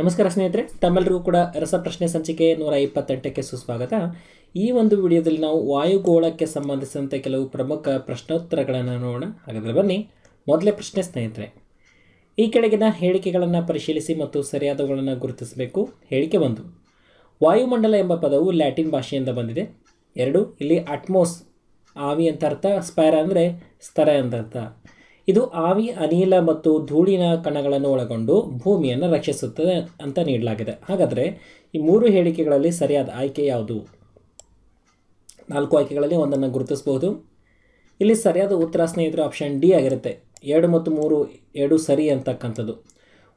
ನಮಸ್ಕಾರ ಸ್ನೇಹಿತರೆ ತಮ್ಮೆಲ್ಲರಿಗೂ ಕೂಡ ರಸಪ್ರಶ್ನೆ ಸಂಚಿಕೆ ನೂರ ಇಪ್ಪತ್ತೆಂಟಕ್ಕೆ ಸುಸ್ವಾಗತ. ಈ ಒಂದು ವಿಡಿಯೋದಲ್ಲಿ ನಾವು ವಾಯುಗೋಳಕ್ಕೆ ಸಂಬಂಧಿಸಿದಂತೆ ಕೆಲವು ಪ್ರಮುಖ ಪ್ರಶ್ನೋತ್ತರಗಳನ್ನು ನೋಡೋಣ. ಹಾಗಾದರೆ ಬನ್ನಿ, ಮೊದಲೇ ಪ್ರಶ್ನೆ ಸ್ನೇಹಿತರೆ. ಈ ಕೆಳಗಿನ ಹೇಳಿಕೆಗಳನ್ನು ಪರಿಶೀಲಿಸಿ ಮತ್ತು ಸರಿಯಾದವುಗಳನ್ನು ಗುರುತಿಸಬೇಕು. ಹೇಳಿಕೆ ಒಂದು, ವಾಯುಮಂಡಲ ಎಂಬ ಪದವು ಲ್ಯಾಟಿನ್ ಭಾಷೆಯಿಂದ ಬಂದಿದೆ. ಎರಡು, ಇಲ್ಲಿ ಅಟ್ಮೋಸ್, ಆವಿ ಅಂತ ಅರ್ಥ, ಸ್ಪೈರ ಅಂದರೆ ಸ್ತರ ಅಂತ ಅರ್ಥ ಇದು ಆವಿ, ಅನಿಲ ಮತ್ತು ಧೂಳಿನ ಕಣಗಳನ್ನು ಒಳಗೊಂಡು ಭೂಮಿಯನ್ನು ರಕ್ಷಿಸುತ್ತದೆ ಅಂತ ನೀಡಲಾಗಿದೆ. ಹಾಗಾದರೆ ಈ ಮೂರು ಹೇಳಿಕೆಗಳಲ್ಲಿ ಸರಿಯಾದ ಆಯ್ಕೆ ಯಾವುದು? ನಾಲ್ಕು ಆಯ್ಕೆಗಳಲ್ಲಿ ಒಂದನ್ನು ಗುರುತಿಸಬಹುದು. ಇಲ್ಲಿ ಸರಿಯಾದ ಉತ್ತರ ಸ್ನೇಹಿತರು ಆಪ್ಷನ್ ಡಿ ಆಗಿರುತ್ತೆ. ಎರಡು ಮತ್ತು ಮೂರು, ಎರಡು ಸರಿ ಅಂತಕ್ಕಂಥದ್ದು.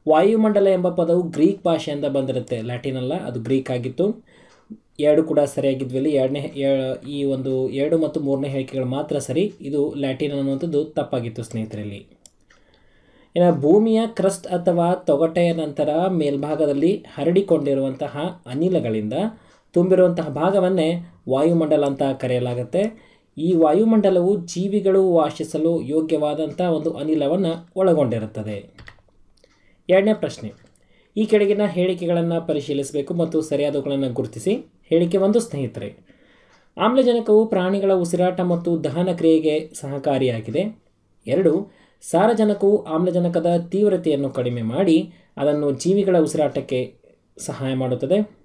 ವಾಯುಮಂಡಲ ಎಂಬ ಪದವು ಗ್ರೀಕ್ ಭಾಷೆಯಿಂದ ಬಂದಿರುತ್ತೆ. ಲ್ಯಾಟಿನ್ ಅಲ್ಲ, ಅದು ಗ್ರೀಕ್ ಆಗಿತ್ತು. ಎರಡು ಕೂಡ ಸರಿಯಾಗಿದ್ವಿ ಇಲ್ಲಿ ಎರಡನೇ ಈ ಒಂದು ಎರಡು ಮತ್ತು ಮೂರನೇ ಹೇಳಿಕೆಗಳು ಮಾತ್ರ ಸರಿ. ಇದು ಲ್ಯಾಟಿನ್ ಅನ್ನುವಂಥದ್ದು ತಪ್ಪಾಗಿತ್ತು ಸ್ನೇಹಿತರಲ್ಲಿ. ಇನ್ನು ಭೂಮಿಯ ಕ್ರಸ್ಟ್ ಅಥವಾ ತೊಗಟೆಯ ನಂತರ ಮೇಲ್ಭಾಗದಲ್ಲಿ ಹರಡಿಕೊಂಡಿರುವಂತಹ ಅನಿಲಗಳಿಂದ ತುಂಬಿರುವಂತಹ ಭಾಗವನ್ನೇ ವಾಯುಮಂಡಲ ಅಂತ ಕರೆಯಲಾಗುತ್ತೆ. ಈ ವಾಯುಮಂಡಲವು ಜೀವಿಗಳು ವಾಸಿಸಲು ಯೋಗ್ಯವಾದಂಥ ಒಂದು ಅನಿಲವನ್ನು ಒಳಗೊಂಡಿರುತ್ತದೆ. ಎರಡನೇ ಪ್ರಶ್ನೆ. ಈ ಕೆಳಗಿನ ಹೇಳಿಕೆಗಳನ್ನು ಪರಿಶೀಲಿಸಬೇಕು ಮತ್ತು ಸರಿಯಾದವುಗಳನ್ನು ಗುರುತಿಸಿ. ಹೇಳಿಕೆ ಒಂದು, ಸ್ನೇಹಿತರೆ. ಆಮ್ಲಜನಕವು ಪ್ರಾಣಿಗಳ ಉಸಿರಾಟ ಮತ್ತು ದಹನ ಕ್ರಿಯೆಗೆ ಸಹಕಾರಿಯಾಗಿದೆ. ಎರಡು, ಸಾರಜನಕವು ಆಮ್ಲಜನಕದ ತೀವ್ರತೆಯನ್ನು ಕಡಿಮೆ ಮಾಡಿ ಅದನ್ನು ಜೀವಿಗಳ ಉಸಿರಾಟಕ್ಕೆ ಸಹಾಯ ಮಾಡುತ್ತದೆ.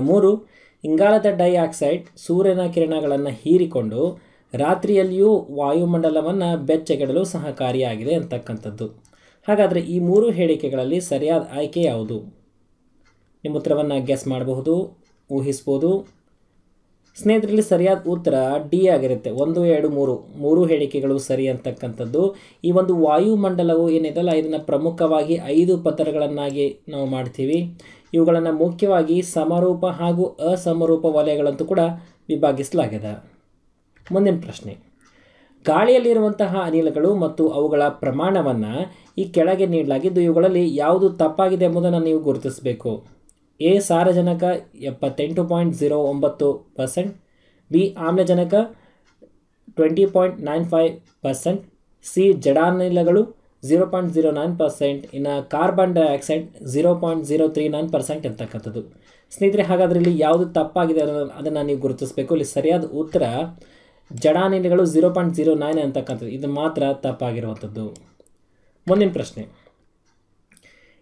ಮೂರು, ಇಂಗಾಲದ ಡೈಆಕ್ಸೈಡ್ ಸೂರ್ಯನ ಕಿರಣಗಳನ್ನು ಹೀರಿಕೊಂಡು ರಾತ್ರಿಯಲ್ಲಿಯೂ ವಾಯುಮಂಡಲವನ್ನು ಬೆಚ್ಚಗಿಡಲು ಸಹಕಾರಿಯಾಗಿದೆ ಅಂತಕ್ಕಂಥದ್ದು. ಹಾಗಾದರೆ ಈ ಮೂರು ಹೇಳಿಕೆಗಳಲ್ಲಿ ಸರಿಯಾದ ಆಯ್ಕೆ ಯಾವುದು? ನಿಮ್ಮ ಉತ್ತರವನ್ನು ಗೆಸ್ ಮಾಡಬಹುದು ಊಹಿಸ್ಬೋದು ಸ್ನೇಹಿತರಲ್ಲಿ ಸರಿಯಾದ ಉತ್ತರ ಡಿ ಆಗಿರುತ್ತೆ. ಒಂದು, ಎರಡು, ಮೂರು. ಮೂರು ಹೇಳಿಕೆಗಳು ಸರಿ ಅಂತಕ್ಕಂಥದ್ದು. ಈ ಒಂದು ವಾಯುಮಂಡಲವು ಏನಿದೆಲ್ಲ ಇದನ್ನು ಪ್ರಮುಖವಾಗಿ ಐದು ಪದರಗಳನ್ನಾಗಿ ನಾವು ಮಾಡ್ತೀವಿ. ಇವುಗಳನ್ನು ಮುಖ್ಯವಾಗಿ ಸಮರೂಪ ಹಾಗೂ ಅಸಮರೂಪ ವಲಯಗಳಂತೂ ಕೂಡ ವಿಭಾಗಿಸಲಾಗಿದೆ. ಮುಂದಿನ ಪ್ರಶ್ನೆ. ಗಾಳಿಯಲ್ಲಿರುವಂತಹ ಅನಿಲಗಳು ಮತ್ತು ಅವುಗಳ ಪ್ರಮಾಣವನ್ನು ಈ ಕೆಳಗೆ ನೀಡಲಾಗಿದ್ದು, ಇವುಗಳಲ್ಲಿ ಯಾವುದು ತಪ್ಪಾಗಿದೆ ಎಂಬುದನ್ನು ನೀವು ಗುರುತಿಸಬೇಕು. ಎ ಸಾರಜನಕ ಎಪ್ಪತ್ತೆಂಟು ಪಾಯಿಂಟ್ ಝೀರೋ ಒಂಬತ್ತು ಪರ್ಸೆಂಟ್, ಬಿ ಆಮ್ಲಜನಕ twenty point nine five percent, C ಜಡಾನಿಲಗಳು zero point zero nine percent, ಇನ್ನು carbon dioxide zero point zero three nine percent ಅಂತಕ್ಕಂಥದ್ದು ಸ್ನೇಹಿತರೆ, ಹಾಗಾದ್ರೆ ಇಲ್ಲಿ ಯಾವುದು ತಪ್ಪಾಗಿದೆ ಅದನ್ನು ನೀವು ಗುರುತಿಸಬೇಕು. ಇಲ್ಲಿ ಸರಿಯಾದ ಉತ್ತರ ಜಡಾನಿಲಗಳು ಝೀರೋ ಪಾಯಿಂಟ್ ಜೀರೋ ನೈನ್ ಅಂತಕ್ಕಂಥದ್ದು. ಇದು ಮಾತ್ರ ತಪ್ಪಾಗಿರುವಂಥದ್ದು. ಮುಂದಿನ ಪ್ರಶ್ನೆ.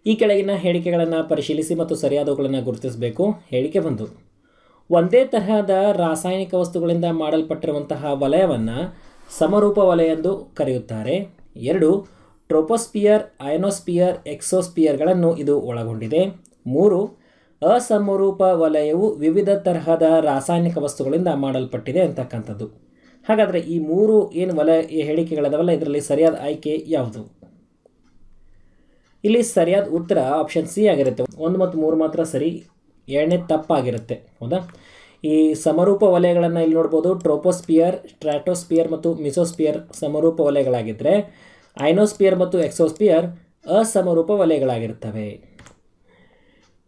ಈ ಕೆಳಗಿನ ಹೇಳಿಕೆಗಳನ್ನು ಪರಿಶೀಲಿಸಿ ಮತ್ತು ಸರಿಯಾದವುಗಳನ್ನು ಗುರುತಿಸಬೇಕು. ಹೇಳಿಕೆ ಒಂದು. ಒಂದೇ ತರಹದ ರಾಸಾಯನಿಕ ವಸ್ತುಗಳಿಂದ ಮಾಡಲ್ಪಟ್ಟಿರುವಂತಹ ವಲಯವನ್ನು ಸಮರೂಪ ವಲಯ ಎಂದು ಕರೆಯುತ್ತಾರೆ. ಎರಡು, ಟ್ರೋಪೋಸ್ಪಿಯರ್, ಅಯನೋಸ್ಪಿಯರ್, ಎಕ್ಸೋಸ್ಪಿಯರ್ಗಳನ್ನು ಇದು ಒಳಗೊಂಡಿದೆ. ಮೂರು, ಅಸಮರೂಪ ವಲಯವು ವಿವಿಧ ತರಹದ ರಾಸಾಯನಿಕ ವಸ್ತುಗಳಿಂದ ಮಾಡಲ್ಪಟ್ಟಿದೆ ಅಂತಕ್ಕಂಥದ್ದು. ಹಾಗಾದರೆ ಈ ಮೂರು ಏನು ವಲಯ ಹೇಳಿಕೆಗಳದವಲ್ಲ, ಇದರಲ್ಲಿ ಸರಿಯಾದ ಆಯ್ಕೆ ಯಾವುದು? ಇಲ್ಲಿ ಸರಿಯಾದ ಉತ್ತರ ಆಪ್ಷನ್ ಸಿ ಆಗಿರುತ್ತೆ. ಒಂದು ಮತ್ತು ಮೂರು ಮಾತ್ರ ಸರಿ, ಎರಡನೇ ತಪ್ಪಾಗಿರುತ್ತೆ. ಹೌದಾ? ಈ ಸಮರೂಪ ವಲಯಗಳನ್ನು ಇಲ್ಲಿ ನೋಡ್ಬೋದು. ಟ್ರೋಪೋಸ್ಪಿಯರ್, ಸ್ಟ್ರಾಟೋಸ್ಪಿಯರ್ ಮತ್ತು ಮಿಸೋಸ್ಪಿಯರ್ ಸಮರೂಪ ವಲಯಗಳಾಗಿದ್ದರೆ ಐನೋಸ್ಪಿಯರ್ ಮತ್ತು ಎಕ್ಸೋಸ್ಪಿಯರ್ ಅಸಮರೂಪ ವಲಯಗಳಾಗಿರ್ತವೆ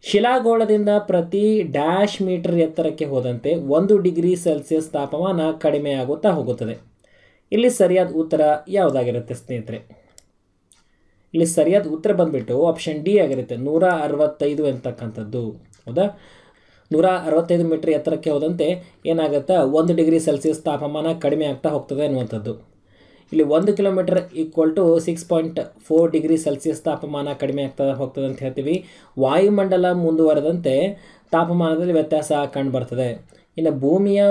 ಶಿಲಾಗೋಳದಿಂದ ಪ್ರತಿ ಡ್ಯಾಶ್ ಮೀಟರ್ ಎತ್ತರಕ್ಕೆ ಹೋದಂತೆ ಒಂದು ಡಿಗ್ರಿ ಸೆಲ್ಸಿಯಸ್ ತಾಪಮಾನ ಕಡಿಮೆಯಾಗುತ್ತಾ ಹೋಗುತ್ತದೆ. ಇಲ್ಲಿ ಸರಿಯಾದ ಉತ್ತರ ಯಾವುದಾಗಿರುತ್ತೆ ಸ್ನೇಹಿತರೆ? ಇಲ್ಲಿ ಸರಿಯಾದ ಉತ್ತರ ಬಂದ್ಬಿಟ್ಟು ಆಪ್ಷನ್ ಡಿ ಆಗಿರುತ್ತೆ. ನೂರ ಅರವತ್ತೈದು ಎಂತಕ್ಕಂಥದ್ದು. ಹೌದಾ? ನೂರ ಅರವತ್ತೈದು ಮೀಟರ್ ಎತ್ತರಕ್ಕೆ ಹೋದಂತೆ ಏನಾಗುತ್ತೆ? ಒಂದು ಡಿಗ್ರಿ ಸೆಲ್ಸಿಯಸ್ ತಾಪಮಾನ ಕಡಿಮೆ ಆಗ್ತಾ ಹೋಗ್ತದೆ ಅನ್ನುವಂಥದ್ದು. ಇಲ್ಲಿ ಒಂದು kilometre equal to six point four degree celsius ತಾಪಮಾನ ಕಡಿಮೆ ಆಗ್ತದೆ ಹೋಗ್ತದೆ ಅಂತ ಹೇಳ್ತೀವಿ. ವಾಯುಮಂಡಲ ಮುಂದುವರೆದಂತೆ ತಾಪಮಾನದಲ್ಲಿ ವ್ಯತ್ಯಾಸ ಕಂಡುಬರ್ತದೆ. ಇನ್ನು ಭೂಮಿಯ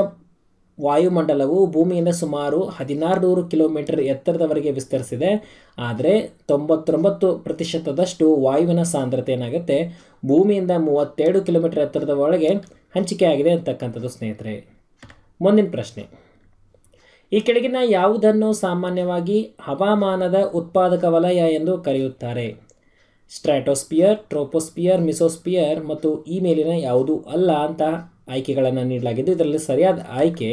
ವಾಯುಮಂಡಲವು ಭೂಮಿಯಿಂದ ಸುಮಾರು ಹದಿನಾರು ನೂರು ಕಿಲೋಮೀಟರ್ ಎತ್ತರದವರೆಗೆ ವಿಸ್ತರಿಸಿದೆ. ಆದರೆ ತೊಂಬತ್ತೊಂಬತ್ತು ಪ್ರತಿಶತದಷ್ಟು ವಾಯುವಿನ ಸಾಂದ್ರತೆ ಏನಾಗುತ್ತೆ? ಭೂಮಿಯಿಂದ ಮೂವತ್ತೆರಡು ಕಿಲೋಮೀಟರ್ ಎತ್ತರದ ಒಳಗೆ ಹಂಚಿಕೆಯಾಗಿದೆ ಅಂತಕ್ಕಂಥದ್ದು ಸ್ನೇಹಿತರೆ. ಮುಂದಿನ ಪ್ರಶ್ನೆ. ಈ ಕೆಳಗಿನ ಯಾವುದನ್ನು ಸಾಮಾನ್ಯವಾಗಿ ಹವಾಮಾನದ ಉತ್ಪಾದಕ ವಲಯ ಎಂದು ಕರೆಯುತ್ತಾರೆ? ಸ್ಟ್ರಾಟೋಸ್ಪಿಯರ್, ಟ್ರೋಪೋಸ್ಪಿಯರ್, ಮಿಸೋಸ್ಪಿಯರ್ ಮತ್ತು ಈ ಮೇಲಿನ ಯಾವುದು ಅಲ್ಲ ಅಂತ ಆಯ್ಕೆಗಳನ್ನು ನೀಡಲಾಗಿದ್ದು, ಇದರಲ್ಲಿ ಸರಿಯಾದ ಆಯ್ಕೆ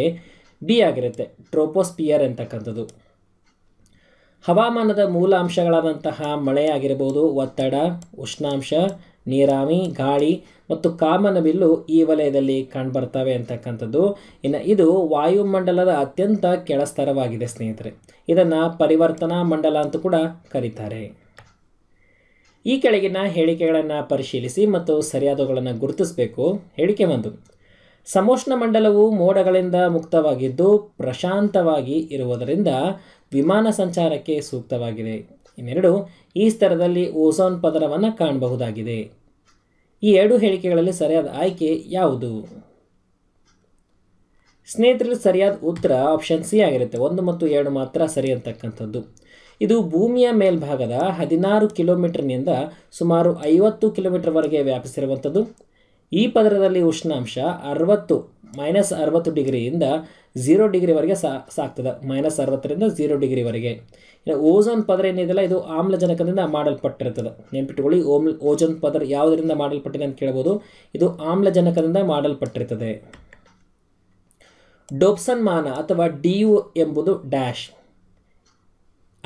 ಬಿ ಆಗಿರುತ್ತೆ, ಟ್ರೋಪೋಸ್ಪಿಯರ್ ಅಂತಕ್ಕಂಥದ್ದು ಹವಾಮಾನದ ಮೂಲ ಅಂಶಗಳಾದಂತಹ ಮಳೆ ಒತ್ತಡ, ಉಷ್ಣಾಂಶ ನೀರಾವಿ ಗಾಳಿ ಮತ್ತು ಕಾಮನಬಿಲ್ಲು ಈ ವಲಯದಲ್ಲಿ ಕಂಡುಬರ್ತವೆ ಅಂತಕ್ಕಂಥದ್ದು. ಇನ್ನು ಇದು ವಾಯುಮಂಡಲದ ಅತ್ಯಂತ ಕೆಳಸ್ತರವಾಗಿದೆ ಸ್ನೇಹಿತರೆ. ಇದನ್ನು ಪರಿವರ್ತನಾ ಮಂಡಲ ಅಂತ ಕೂಡ ಕರೀತಾರೆ. ಈ ಕೆಳಗಿನ ಹೇಳಿಕೆಗಳನ್ನು ಪರಿಶೀಲಿಸಿ ಮತ್ತು ಸರಿಯಾದವುಗಳನ್ನು ಗುರುತಿಸಬೇಕು. ಹೇಳಿಕೆ ಒಂದು. ಸಮೋಷ್ಣ ಮಂಡಲವು ಮೋಡಗಳಿಂದ ಮುಕ್ತವಾಗಿದ್ದು ಪ್ರಶಾಂತವಾಗಿ ಇರುವುದರಿಂದ ವಿಮಾನ ಸಂಚಾರಕ್ಕೆ ಸೂಕ್ತವಾಗಿದೆ. ಇನ್ನೆರಡು, ಈ ಸ್ತರದಲ್ಲಿ ಓಸೋನ್ ಪದರವನ್ನು ಕಾಣಬಹುದಾಗಿದೆ. ಈ ಎರಡು ಹೇಳಿಕೆಗಳಲ್ಲಿ ಸರಿಯಾದ ಆಯ್ಕೆ ಯಾವುದು? ಸ್ನೇಹಿತರಲ್ಲಿ ಸರಿಯಾದ ಉತ್ತರ ಆಪ್ಷನ್ ಸಿ ಆಗಿರುತ್ತೆ. ಒಂದು ಮತ್ತು ಎರಡು ಮಾತ್ರ ಸರಿ ಅಂತಕ್ಕಂಥದ್ದು. ಇದು ಭೂಮಿಯ ಮೇಲ್ಭಾಗದ ಹದಿನಾರು ಕಿಲೋಮೀಟರ್ನಿಂದ ಸುಮಾರು ಐವತ್ತು ಕಿಲೋಮೀಟರ್ವರೆಗೆ ವ್ಯಾಪಿಸಿರುವಂಥದ್ದು. ಈ ಪದರದಲ್ಲಿ ಉಷ್ಣಾಂಶ ಅರವತ್ತು ಮೈನಸ್ ಅರವತ್ತು ಡಿಗ್ರಿಯಿಂದ ಝೀರೋ ಡಿಗ್ರಿವರೆಗೆ ಸಾ ಸಾಕ್ತದೆ. ಮೈನಸ್ ಅರವತ್ತರಿಂದ ಝೀರೋ ಡಿಗ್ರಿವರೆಗೆ. ಇನ್ನು ಓಝೋನ್ ಪದರ ಏನಿದೆಯಲ್ಲ, ಇದು ಆಮ್ಲಜನಕದಿಂದ ಮಾಡಲ್ಪಟ್ಟಿರ್ತದೆ. ನೆನ್ಪಿಟ್ಕೊಳ್ಳಿ, ಓಮ್ ಓಜೋನ್ ಪದರ ಯಾವುದರಿಂದ ಮಾಡಲ್ಪಟ್ಟಿದೆ ಅಂತ ಕೇಳ್ಬೋದು. ಇದು ಆಮ್ಲಜನಕದಿಂದ ಮಾಡಲ್ಪಟ್ಟಿರ್ತದೆ. ಡೋಪ್ಸನ್ ಮಾನ ಅಥವಾ ಡಿ ಯು ಎಂಬುದು ಡ್ಯಾಶ್.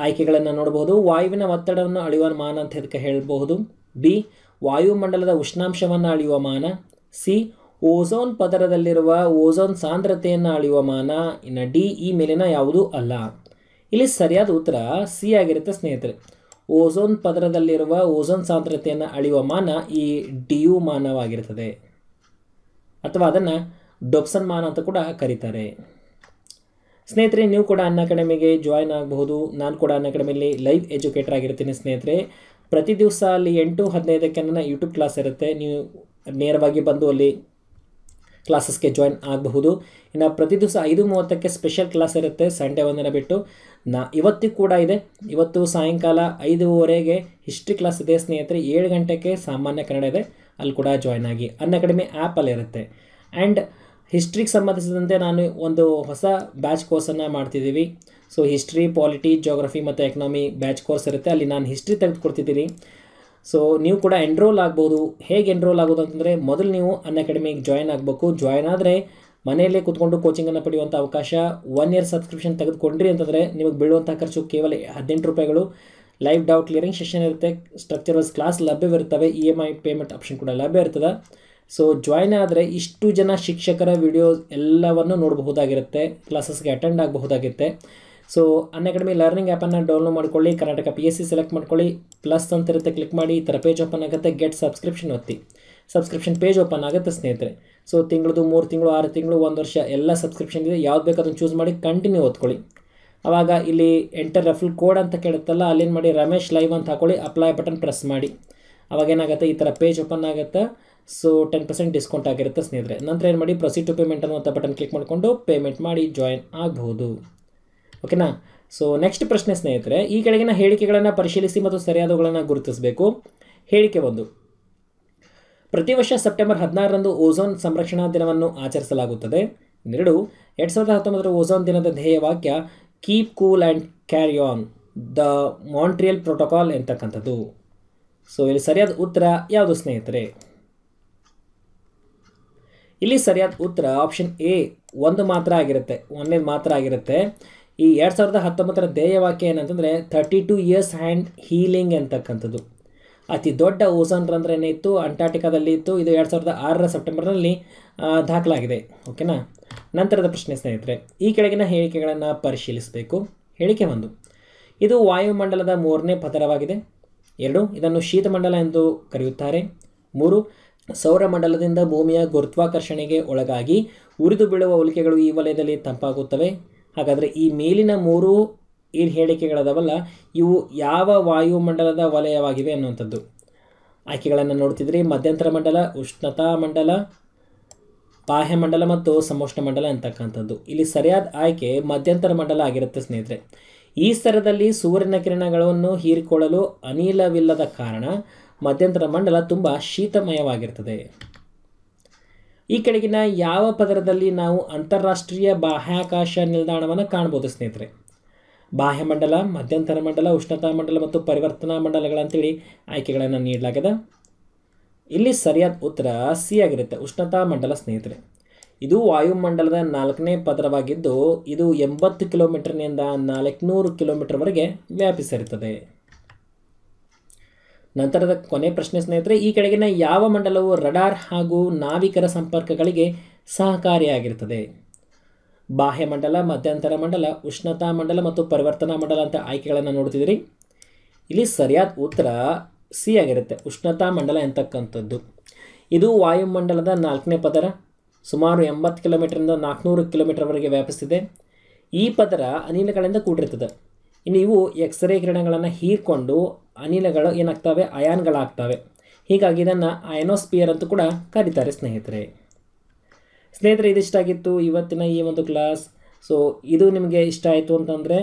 ಆಯ್ಕೆಗಳನ್ನು ನೋಡಬಹುದು ವಾಯುವಿನ ಒತ್ತಡವನ್ನು ಅಳೆಯುವ ಮಾನ ಅಂತ ಹೇಳಬಹುದು. ಬಿ, ವಾಯುಮಂಡಲದ ಉಷ್ಣಾಂಶವನ್ನು ಅಳೆಯುವ ಮಾನ. ಸಿ ಓಝೋನ್ ಪದರದಲ್ಲಿರುವ ಓಝೋನ್ ಸಾಂದ್ರತೆಯನ್ನು ಅಳೆಯುವ ಮಾನ ಇನ್ನು ಡಿ ಈ ಮೇಲಿನ ಯಾವುದೂ ಅಲ್ಲ. ಇಲ್ಲಿ ಸರಿಯಾದ ಉತ್ತರ ಸಿ ಆಗಿರುತ್ತೆ ಸ್ನೇಹಿತರೆ. ಓಝೋನ್ ಪದರದಲ್ಲಿರುವ ಓಝೋನ್ ಸಾಂದ್ರತೆಯನ್ನು ಅಳೆಯುವ ಮಾನ ಈ ಡಿ ಯು ಮಾನವಾಗಿರ್ತದೆ. ಅಥವಾ ಅದನ್ನು ಡೊಪ್ಸನ್ ಮಾನ ಅಂತ ಕೂಡ ಕರೀತಾರೆ. ಸ್ನೇಹಿತರೆ, ನೀವು ಕೂಡ ಅನ್ನ ಅಕಾಡೆಮಿಗೆ ಜಾಯ್ನ್ ಆಗಬಹುದು. ನಾನು ಕೂಡ ಅನ್ನ ಅಕಾಡೆಮಿಯಲ್ಲಿ ಲೈವ್ ಎಜುಕೇಟರ್ ಆಗಿರ್ತೀನಿ ಸ್ನೇಹಿತರೆ. ಪ್ರತಿ ದಿವಸ ಅಲ್ಲಿ ಎಂಟು ಹದಿನೈದಕ್ಕೆ ನನ್ನ ಯೂಟ್ಯೂಬ್ ಕ್ಲಾಸ್ ಇರುತ್ತೆ. ನೀವು ನೇರವಾಗಿ ಬಂದು ಅಲ್ಲಿ ಕ್ಲಾಸಸ್ಗೆ ಜಾಯ್ನ್ ಆಗಬಹುದು. ಇನ್ನು ಪ್ರತಿ ದಿವಸ ಐದು ಮೂವತ್ತಕ್ಕೆ ಸ್ಪೆಷಲ್ ಕ್ಲಾಸ್ ಇರುತ್ತೆ ಸಂಡೇ ಒಂದನ್ನು ಬಿಟ್ಟು. ನಾ ಇವತ್ತಿಗೂ ಕೂಡ ಇದೆ. ಇವತ್ತು ಸಾಯಂಕಾಲ ಐದೂವರೆಗೆ ಹಿಸ್ಟ್ರಿ ಕ್ಲಾಸ್ ಇದೆ ಸ್ನೇಹಿತರೆ. ಏಳು ಗಂಟೆಗೆ ಸಾಮಾನ್ಯ ಕನ್ನಡ ಇದೆ. ಅಲ್ಲಿ ಕೂಡ ಜಾಯ್ನ್ ಆಗಿ. ಅನ್ ಅಕಾಡೆಮಿ ಆ್ಯಪಲ್ಲಿ ಇರುತ್ತೆ. ಆ್ಯಂಡ್ ಹಿಸ್ಟ್ರಿಗೆ ಸಂಬಂಧಿಸಿದಂತೆ ನಾನು ಒಂದು ಹೊಸ ಬ್ಯಾಚ್ ಕೋರ್ಸನ್ನು ಮಾಡ್ತಿದ್ದೀವಿ. ಸೊ ಹಿಸ್ಟ್ರಿ ಪಾಲಿಟಿ ಜೋಗ್ರಫಿ ಮತ್ತು ಎಕನಾಮಿ ಬ್ಯಾಚ್ ಕೋರ್ಸ್ ಇರುತ್ತೆ. ಅಲ್ಲಿ ನಾನು ಹಿಸ್ಟ್ರಿ ತೆಗೆದುಕೊಡ್ತಿದ್ದೀನಿ ಸೊ ನೀವು ಕೂಡ ಎನ್ರೋಲ್ ಆಗ್ಬೋದು. ಹೇಗೆ ಎನ್ರೋಲ್ ಆಗೋದು ಅಂತಂದರೆ, ಮೊದಲು ನೀವು ಅನ್ ಅಕಾಡೆಮಿಗೆ ಜಾಯ್ನ್ ಆಗಬೇಕು. ಜಾಯ್ನ್ ಆದರೆ ಮನೆಯಲ್ಲೇ ಕೂತ್ಕೊಂಡು ಕೋಚಿಂಗನ್ನು ಪಡೆಯುವಂಥ ಅವಕಾಶ ಒನ್ ಇಯರ್ ಸಬ್ಸ್ಕ್ರಿಪ್ಷನ್ ತೆಗೆದುಕೊಂಡ್ರಿ ಅಂತಂದರೆ ನಿಮಗೆ ಬೀಳುವಂಥ ಖರ್ಚು ಕೇವಲ ಹದಿನೆಂಟು ರೂಪಾಯಿಗಳು. ಲೈವ್ ಡೌಟ್ ಕ್ಲಿಯರಿಂಗ್ ಸೆಷನ್ ಇರುತ್ತೆ. Structure class ಲಭ್ಯವಿರ್ತವೆ E M I payment option ಕೂಡ ಲಭ್ಯ ಇರ್ತದೆ. ಸೊ ಜಾಯ್ನ್ ಆದರೆ ಇಷ್ಟು ಜನ ಶಿಕ್ಷಕರ ವಿಡಿಯೋಸ್ ಎಲ್ಲವನ್ನು ನೋಡಬಹುದಾಗಿರುತ್ತೆ. ಕ್ಲಾಸಸ್ಗೆ ಅಟೆಂಡ್ ಆಗಬಹುದಾಗಿರುತ್ತೆ. ಸೊ ಅನ್ ಅಕಾಡೆಮಿ ಲರ್ನಿಂಗ್ ಆ್ಯಪನ್ನು ಡೌನ್ಲೋಡ್ ಮಾಡ್ಕೊಳ್ಳಿ, Karnataka P S C select ಮಾಡ್ಕೊಳ್ಳಿ ಪ್ಲಸ್ ಅಂತ ಇರುತ್ತೆ ಕ್ಲಿಕ್ ಮಾಡಿ ಈ ಥರ ಪೇಜ್ ಓಪನ್ ಆಗುತ್ತೆ ಗೆಟ್ ಸಬ್ಸ್ಕ್ರಿಪ್ಷನ್ ಒತ್ತಿ. ಸಬ್ಸ್ಕ್ರಿಪ್ಷನ್ ಪೇಜ್ ಓಪನ್ ಆಗುತ್ತೆ ಸ್ನೇಹಿತರೆ. ಸೊ ತಿಂಗಳದು ಮೂರು ತಿಂಗಳು, ಆರು ತಿಂಗಳು, ಒಂದು ವರ್ಷ ಎಲ್ಲ ಸಬ್ಸ್ಕ್ರಿಪ್ಷನ್ ಇದೆ. ಯಾವ್ದು ಬೇಕು ಚೂಸ್ ಮಾಡಿ ಕಂಟಿನ್ಯೂ ಓದ್ಕೊಳ್ಳಿ. ಆವಾಗ ಇಲ್ಲಿ ಎಂಟರ್ ರೆಫಲ್ ಕೋಡ್ ಅಂತ ಕೇಳುತ್ತಲ್ಲ, ಅಲ್ಲೇನು ಮಾಡಿ ರಮೇಶ್ ಲೈವ್ ಅಂತ ಹಾಕೊಳ್ಳಿ ಅಪ್ಲೈ ಬಟನ್ ಪ್ರೆಸ್ ಮಾಡಿ. ಅವಾಗ ಏನಾಗುತ್ತೆ, ಈ ಥರ ಪೇಜ್ ಓಪನ್ ಆಗುತ್ತೆ. ಸೊ ಟೆನ್ ಪರ್ಸೆಂಟ್ ಡಿಸ್ಕೌಂಟ್ ಆಗಿರುತ್ತೆ ಸ್ನೇಹಿತರೆ. ನಂತರ ಏನು ಮಾಡಿ ಪ್ರೊಸೀಡ್ ಟು ಪೇಮೆಂಟ್ ಅನ್ನುವಂಥ ಬಟನ್ ಕ್ಲಿಕ್ ಮಾಡಿಕೊಂಡು ಪೇಮೆಂಟ್ ಮಾಡಿ ಜಾಯಿನ್ ಆಗಬಹುದು ಓಕೆನಾ? ಸೊ ನೆಕ್ಸ್ಟ್ ಪ್ರಶ್ನೆ ಸ್ನೇಹಿತರೆ, ಈ ಕೆಳಗಿನ ಹೇಳಿಕೆಗಳನ್ನು ಪರಿಶೀಲಿಸಿ ಮತ್ತು ಸರಿಯಾದವುಗಳನ್ನು ಗುರುತಿಸಬೇಕು. ಹೇಳಿಕೆ ಒಂದು. ಪ್ರತಿ ವರ್ಷ ಸೆಪ್ಟೆಂಬರ್ ಹದಿನಾರರಂದು ಓಝೋನ್ ಸಂರಕ್ಷಣಾ ದಿನವನ್ನು ಆಚರಿಸಲಾಗುತ್ತದೆ. ಎರಡು ಎರಡು ಸಾವಿರದ ಹತ್ತೊಂಬತ್ತರ ಓಝೋನ್ ದಿನದ ಧ್ಯೇಯವಾಕ್ಯ keep cool and carry on the Montreal protocol ಎಂತಕ್ಕಂಥದ್ದು. So ಇಲ್ಲಿ ಸರಿಯಾದ ಉತ್ತರ ಯಾವುದು ಸ್ನೇಹಿತರೆ? ಇಲ್ಲಿ ಸರಿಯಾದ ಉತ್ತರ ಆಪ್ಷನ್ ಎ ಒಂದು ಮಾತ್ರ ಆಗಿರುತ್ತೆ. ಒಂದೇ ಮಾತ್ರ ಆಗಿರುತ್ತೆ. ಈ ಎರಡು ಸಾವಿರದ ಹತ್ತೊಂಬತ್ತರ ಧ್ಯೇಯವಾಕ್ಯ ಏನಂತಂದರೆ thirty two years and healing ಅಂತಕ್ಕಂಥದ್ದು ಅತಿ ದೊಡ್ಡ ಓಝೋನ್ ರಂಧ್ರ ಏನಿತ್ತು ಅಂಟಾರ್ಟಿಕಾದಲ್ಲಿ ಇತ್ತು. ಇದು ಎರಡು ಸಾವಿರದ ಆರರ ಸೆಪ್ಟೆಂಬರ್ನಲ್ಲಿ ದಾಖಲಾಗಿದೆ. ಓಕೆನಾ? ನಂತರದ ಪ್ರಶ್ನೆ ಸ್ನೇಹಿತರೆ, ಈ ಕೆಳಗಿನ ಹೇಳಿಕೆಗಳನ್ನು ಪರಿಶೀಲಿಸಬೇಕು. ಹೇಳಿಕೆ ಒಂದು, ಇದು ವಾಯುಮಂಡಲದ ಮೂರನೇ ಪದರವಾಗಿದೆ. ಎರಡು, ಇದನ್ನು ಶೀತಮಂಡಲ ಎಂದು ಕರೆಯುತ್ತಾರೆ. ಮೂರು, ಸೌರಮಂಡಲದಿಂದ ಭೂಮಿಯ ಗುರುತ್ವಾಕರ್ಷಣೆಗೆ ಒಳಗಾಗಿ ಉರಿದು ಬೀಳುವ ಉಲ್ಕೆಗಳು ಈ ವಲಯದಲ್ಲಿ ತಂಪಾಗುತ್ತವೆ. ಹಾಗಾದರೆ ಈ ಮೇಲಿನ ಮೂರು ಏನು ಹೇಳಿಕೆಗಳದವಲ್ಲ, ಇವು ಯಾವ ವಾಯುಮಂಡಲದ ವಲಯವಾಗಿವೆ ಅನ್ನುವಂಥದ್ದು. ಆಯ್ಕೆಗಳನ್ನು ನೋಡ್ತಿದ್ರಿ. ಮಧ್ಯಂತರ ಮಂಡಲ, ಉಷ್ಣತಾ ಮಂಡಲ ಬಾಹ್ಯಮಂಡಲ ಮತ್ತು ಸಮೋಷ್ಣ ಮಂಡಲ ಅಂತಕ್ಕಂಥದ್ದು. ಇಲ್ಲಿ ಸರಿಯಾದ ಆಯ್ಕೆ ಮಧ್ಯಂತರ ಮಂಡಲ ಆಗಿರುತ್ತೆ ಸ್ನೇಹಿತರೆ. ಈ ಸ್ತರದಲ್ಲಿ ಸೂರ್ಯನ ಕಿರಣಗಳನ್ನು ಹೀರಿಕೊಳ್ಳಲು ಅನಿಲವಿಲ್ಲದ ಕಾರಣ ಮಧ್ಯಂತರ ಮಂಡಲ ತುಂಬ ಶೀತಮಯವಾಗಿರ್ತದೆ. ಈ ಕೆಳಗಿನ ಯಾವ ಪದರದಲ್ಲಿ ನಾವು ಅಂತಾರಾಷ್ಟ್ರೀಯ ಬಾಹ್ಯಾಕಾಶ ನಿಲ್ದಾಣವನ್ನು ಕಾಣ್ಬೋದು ಸ್ನೇಹಿತರೆ? ಬಾಹ್ಯಮಂಡಲ ಮಧ್ಯಂತರ ಮಂಡಲ, ಉಷ್ಣತಾ ಮಂಡಲ ಮತ್ತು ಪರಿವರ್ತನಾ ಮಂಡಲಗಳಂತೇಳಿ ಆಯ್ಕೆಗಳನ್ನು ನೀಡಲಾಗಿದೆ. ಇಲ್ಲಿ ಸರಿಯಾದ ಉತ್ತರ ಸಿ ಆಗಿರುತ್ತೆ, ಉಷ್ಣತಾ ಮಂಡಲ ಸ್ನೇಹಿತರೆ. ಇದು ವಾಯುಮಂಡಲದ ನಾಲ್ಕನೇ ಪದರವಾಗಿದ್ದು, ಇದು ಎಂಬತ್ತು ಕಿಲೋಮೀಟರ್ನಿಂದ ನಾಲ್ಕುನೂರು ಕಿಲೋಮೀಟರ್ವರೆಗೆ ವ್ಯಾಪಿಸಿರುತ್ತದೆ ನಂತರದ ಕೊನೆ ಪ್ರಶ್ನೆ ಸ್ನೇಹಿತರೆ, ಈ ಕೆಳಗಿನ ಯಾವ ಮಂಡಲವು ರಡಾರ್ ಹಾಗೂ ನಾವಿಕರ ಸಂಪರ್ಕಗಳಿಗೆ ಸಹಕಾರಿಯಾಗಿರುತ್ತದೆ? ಬಾಹ್ಯ ಮಂಡಲ, ಮಧ್ಯಂತರ ಮಂಡಲ, ಉಷ್ಣತಾ ಮಂಡಲ ಮತ್ತು ಪರಿವರ್ತನಾ ಮಂಡಲ ಅಂತ ಆಯ್ಕೆಗಳನ್ನು ನೋಡ್ತಿದ್ದೀರಿ. ಇಲ್ಲಿ ಸರಿಯಾದ ಉತ್ತರ ಸಿ ಆಗಿರುತ್ತೆ, ಉಷ್ಣತಾ ಮಂಡಲ ಎಂತಕ್ಕಂಥದ್ದು. ಇದು ವಾಯುಮಂಡಲದ ನಾಲ್ಕನೇ ಪದರ, ಸುಮಾರು ಎಂಬತ್ತು ಕಿಲೋಮೀಟರಿಂದ ನಾಲ್ಕುನೂರು ಕಿಲೋಮೀಟರ್ವರೆಗೆ ವ್ಯಾಪಿಸ್ತಿದೆ. ಈ ಪದರ ಅನಿಲಗಳಿಂದ ಕೂಡಿರ್ತದೆ ಇವು ಎಕ್ಸ್ರೇ ಕಿರಣಗಳನ್ನು ಹೀರಿಕೊಂಡು ಅನಿಲಗಳು ಏನಾಗ್ತವೆ? ಅಯಾನ್ಗಳಾಗ್ತವೆ. ಹೀಗಾಗಿ ಇದನ್ನು ಅಯನೋಸ್ಪಿಯರ್ ಅಂತ ಕೂಡ ಕರೀತಾರೆ ಸ್ನೇಹಿತರೆ. ಸ್ನೇಹಿತರೆ, ಇದಿಷ್ಟಾಗಿತ್ತು ಇವತ್ತಿನ ಈ ಒಂದು ಕ್ಲಾಸ್ ಸೊ ಇದು ನಿಮಗೆ ಇಷ್ಟ ಆಯಿತು ಅಂತಂದರೆ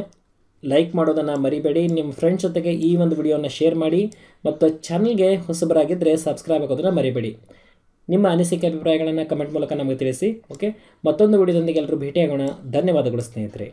ಲೈಕ್ ಮಾಡೋದನ್ನು ಮರಿಬೇಡಿ. ನಿಮ್ಮ ಫ್ರೆಂಡ್ಸ್ ಜೊತೆಗೆ ಈ ಒಂದು ವಿಡಿಯೋನ ಶೇರ್ ಮಾಡಿ ಮತ್ತು ಚಾನಲ್ಗೆ ಹೊಸಬರಾಗಿದ್ದರೆ ಸಬ್ಸ್ಕ್ರೈಬ್ ಆಗೋದನ್ನು ಮರಿಬೇಡಿ. ನಿಮ್ಮ ಅನಿಸಿಕೆ ಅಭಿಪ್ರಾಯಗಳನ್ನು ಕಮೆಂಟ್ ಮೂಲಕ ನಮಗೆ ತಿಳಿಸಿ ಓಕೆ ಮತ್ತೊಂದು ವಿಡಿಯೋದೊಂದಿಗೆ ಎಲ್ಲರೂ ಭೇಟಿಯಾಗೋಣ. ಧನ್ಯವಾದಗಳು ಸ್ನೇಹಿತರೆ.